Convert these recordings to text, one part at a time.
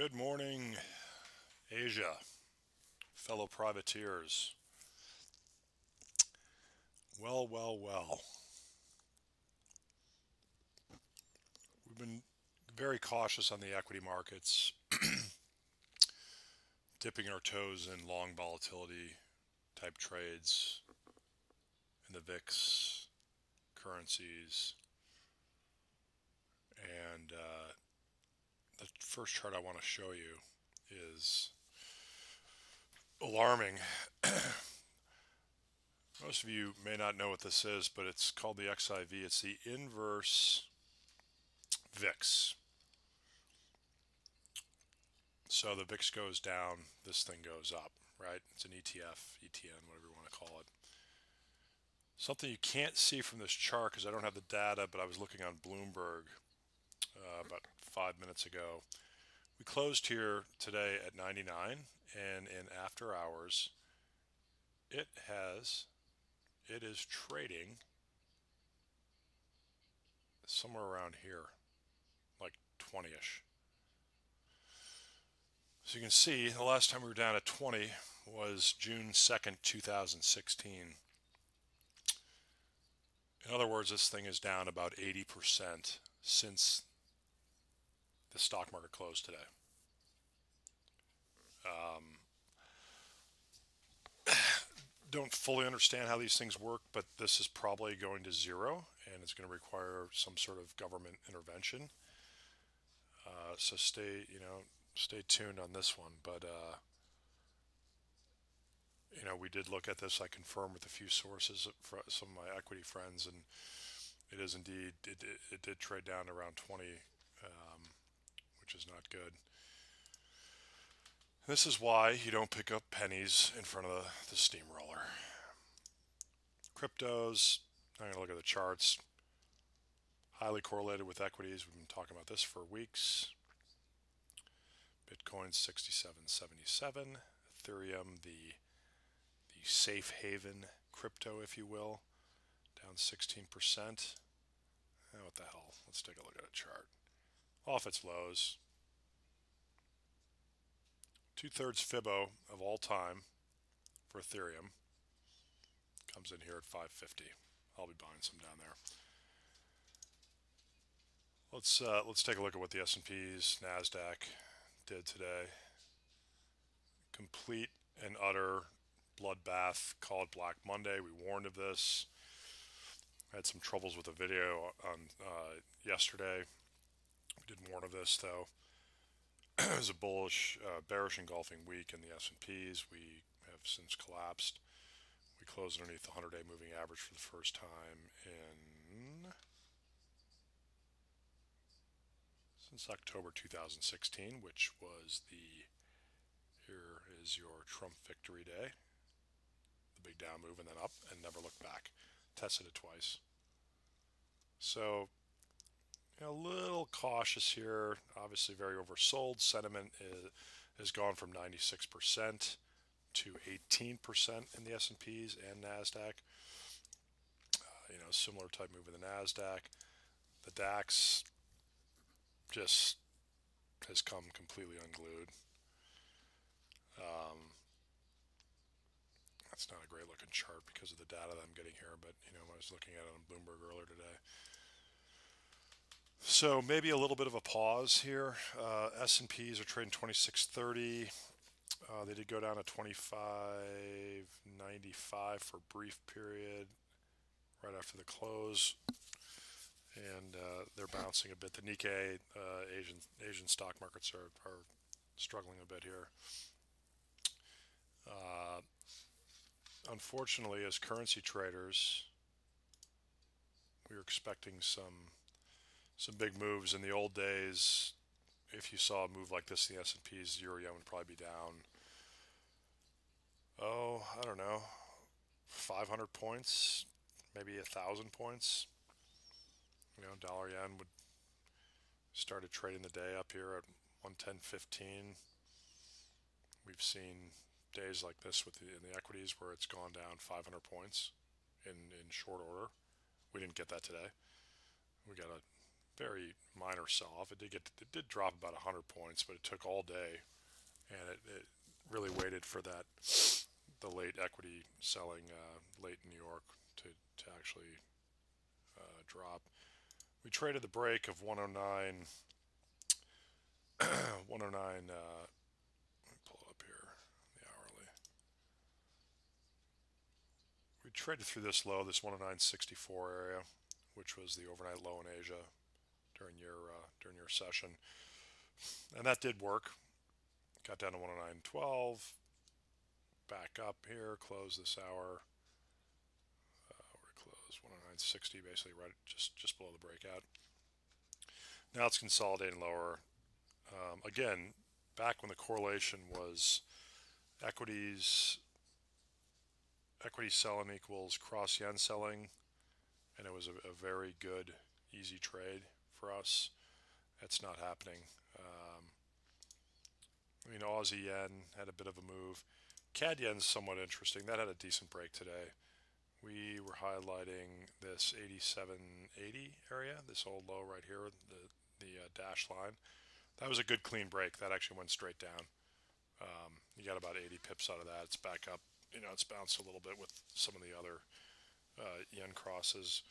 Good morning, Asia, fellow privateers. Well, well, well. We've been very cautious on the equity markets, dipping our toes in long volatility type trades in the VIX currencies. And uh, the first chart I want to show you is alarming. Most of you may not know what this is, but it's called the XIV. It's the inverse VIX. So the VIX goes down, this thing goes up, right? It's an ETF, ETN, whatever you want to call it. Something you can't see from this chart because I don't have the data, but I was looking on Bloomberg uh, about five minutes ago. We closed here today at 99 and in after hours it has it is trading somewhere around here like 20ish so you can see the last time we were down at 20 was June 2nd 2016 in other words this thing is down about 80% since the stock market closed today. Um, don't fully understand how these things work, but this is probably going to zero and it's going to require some sort of government intervention. Uh, so stay, you know, stay tuned on this one. But, uh, you know, we did look at this. I confirmed with a few sources, some of my equity friends, and it is indeed, it, it, it did trade down around 20 um, which is not good. This is why you don't pick up pennies in front of the, the steamroller. Cryptos, I'm going to look at the charts. Highly correlated with equities. We've been talking about this for weeks. Bitcoin 6777, Ethereum, the the safe haven crypto, if you will, down 16%. Oh, what the hell? Let's take a look at a chart off its lows. Two-thirds Fibo of all time for Ethereum comes in here at 550. I'll be buying some down there. Let's uh, let's take a look at what the S&P's Nasdaq did today. Complete and utter bloodbath called Black Monday. We warned of this. I had some troubles with the video on uh, yesterday. Did more of this though. it was a bullish, uh, bearish engulfing week in the S&Ps. We have since collapsed. We closed underneath the 100-day moving average for the first time in since October 2016, which was the here is your Trump victory day. The big down move and then up and never look back. Tested it twice. So a little cautious here. Obviously, very oversold. Sentiment is, has gone from 96% to 18% in the S&Ps and Nasdaq. Uh, you know, similar type move in the Nasdaq. The DAX just has come completely unglued. Um, that's not a great looking chart because of the data that I'm getting here, but you know, I was looking at it on Bloomberg earlier today. So maybe a little bit of a pause here. Uh, S&Ps are trading 2630. Uh, they did go down to 2595 for a brief period right after the close. And uh, they're bouncing a bit. The Nikkei uh, Asian Asian stock markets are, are struggling a bit here. Uh, unfortunately, as currency traders, we are expecting some some big moves in the old days. If you saw a move like this in the S&Ps, euro yen would probably be down. Oh, I don't know, 500 points, maybe a thousand points. You know, dollar yen would started trading the day up here at 110.15. We've seen days like this with the, in the equities where it's gone down 500 points in in short order. We didn't get that today. We got a very minor sell-off. It did get it did drop about 100 points, but it took all day, and it, it really waited for that the late equity selling uh, late in New York to to actually uh, drop. We traded the break of 109 109 uh, pull it up here the hourly. We traded through this low, this 109.64 area, which was the overnight low in Asia during your uh, during your session, and that did work. Got down to 109.12, back up here, close this hour. Uh, we're close 109.60, basically right just just below the breakout. Now it's consolidating lower. Um, again, back when the correlation was equities equity selling equals cross yen selling, and it was a, a very good easy trade for us. That's not happening. Um, I mean, Aussie yen had a bit of a move. CAD yen's somewhat interesting. That had a decent break today. We were highlighting this 8780 area, this old low right here, the the uh, dash line. That was a good clean break. That actually went straight down. Um, you got about 80 pips out of that. It's back up. You know, it's bounced a little bit with some of the other uh, yen crosses.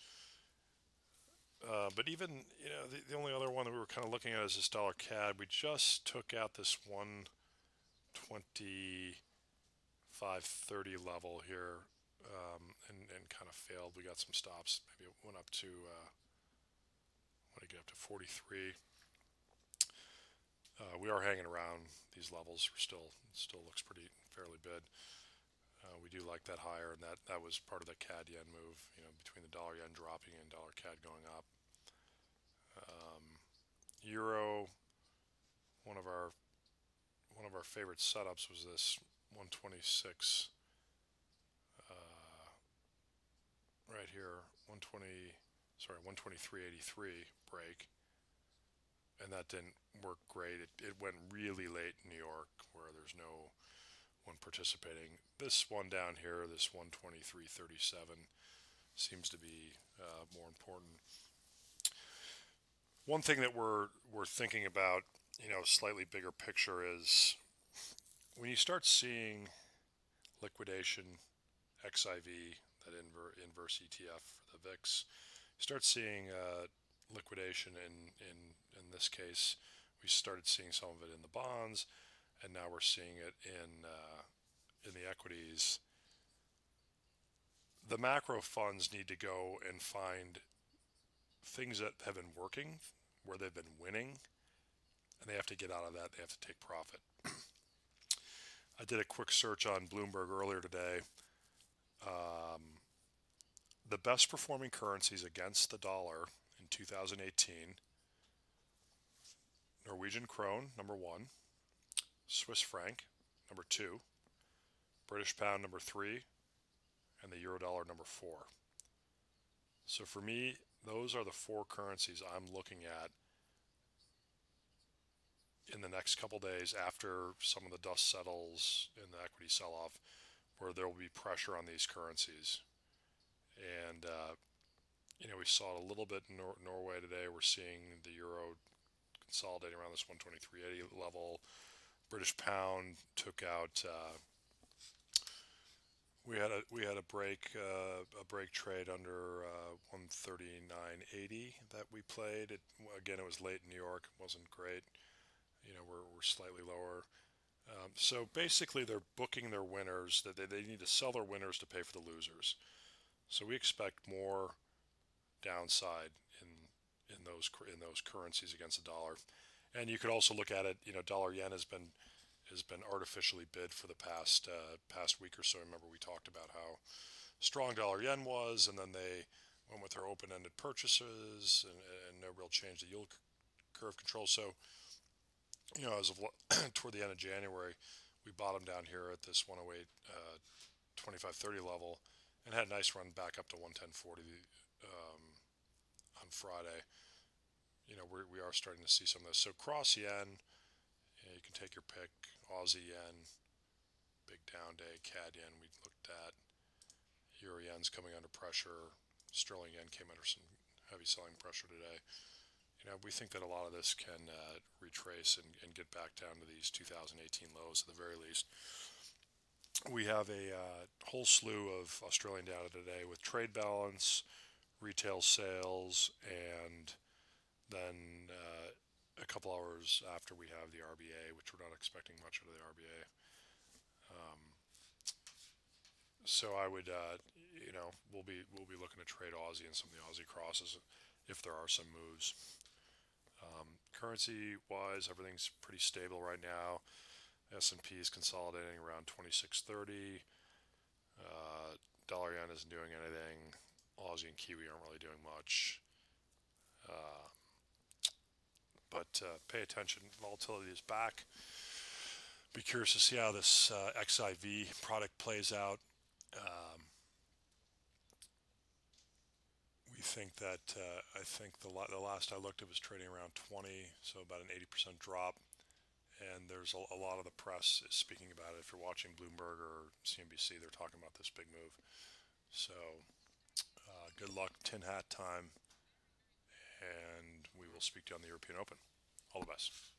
Uh, but even, you know, the, the only other one that we were kind of looking at is this dollar CAD. We just took out this 125.30 level here um, and, and kind of failed. We got some stops. Maybe it went up to, uh, what did it get up to 43. Uh, we are hanging around these levels. We're still still looks pretty fairly bid. Uh, we do like that higher, and that, that was part of the CAD yen move, you know, between the dollar yen dropping and dollar CAD going up. Um, Euro, one of our one of our favorite setups was this 126 uh, right here, 120, sorry, 123.83 break, and that didn't work great. It, it went really late in New York, where there's no one participating. This one down here, this 123.37, seems to be uh, more important. One thing that we're we're thinking about, you know, slightly bigger picture is when you start seeing liquidation XIV, that inver inverse ETF for the VIX, you start seeing uh, liquidation in, in in this case, we started seeing some of it in the bonds and now we're seeing it in uh, in the equities. The macro funds need to go and find things that have been working, where they've been winning, and they have to get out of that. They have to take profit. I did a quick search on Bloomberg earlier today. Um, the best performing currencies against the dollar in 2018 Norwegian krone, number one. Swiss franc, number two, British pound, number three, and the euro dollar, number four. So for me, those are the four currencies I'm looking at in the next couple days after some of the dust settles in the equity sell off, where there will be pressure on these currencies. And, uh, you know, we saw it a little bit in Nor Norway today. We're seeing the euro consolidating around this 123.80 level. British pound took out. Uh, we had a we had a break uh, a break trade under uh, 139.80 that we played. It again it was late in New York. It wasn't great. You know we're we're slightly lower. Um, so basically they're booking their winners. That they, they need to sell their winners to pay for the losers. So we expect more downside in in those in those currencies against the dollar. And you could also look at it. You know, dollar yen has been has been artificially bid for the past uh, past week or so. Remember, we talked about how strong dollar yen was, and then they went with their open-ended purchases and, and no real change the yield curve control. So, you know, as of toward the end of January, we bottomed down here at this 108 uh, 2530 level and had a nice run back up to 11040 um, on Friday you know, we're, we are starting to see some of this. So cross yen, you, you can take your pick. Aussie yen, big down day. CAD yen we looked at. Euro yen's coming under pressure. Sterling yen came under some heavy selling pressure today. you know, we think that a lot of this can uh, retrace and, and, get back down to these 2018 lows at the very least. We have a uh, whole slew of Australian data today with trade balance, retail sales, and then uh, a couple hours after we have the RBA, which we're not expecting much out of the RBA. Um, so I would, uh, you know, we'll be we'll be looking to trade Aussie and some of the Aussie crosses if there are some moves. Um, currency wise, everything's pretty stable right now. S&P is consolidating around 2630. Uh, dollar yen isn't doing anything. Aussie and Kiwi aren't really doing much. Uh, but uh, pay attention. Volatility is back. Be curious to see how this uh, XIV product plays out. Um, we think that uh, I think the, the last I looked, it was trading around 20, so about an 80% drop. And there's a, a, lot of the press is speaking about it. If you're watching Bloomberg or CNBC, they're talking about this big move. So uh, good luck, tin hat time, and we will speak to you on the European Open. All the best.